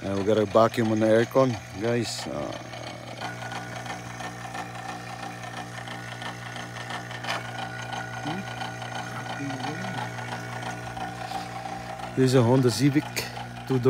Uh, we got a vacuum on the aircon, guys. Uh, hmm? This is a Honda Civic two door.